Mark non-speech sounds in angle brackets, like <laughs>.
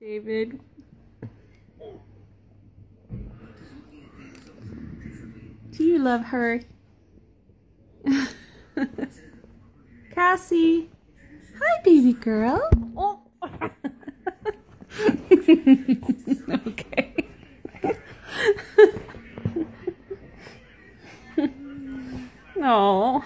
David. Do you love her? <laughs> Cassie. Hi, baby girl. Oh. <laughs> okay. <laughs> oh.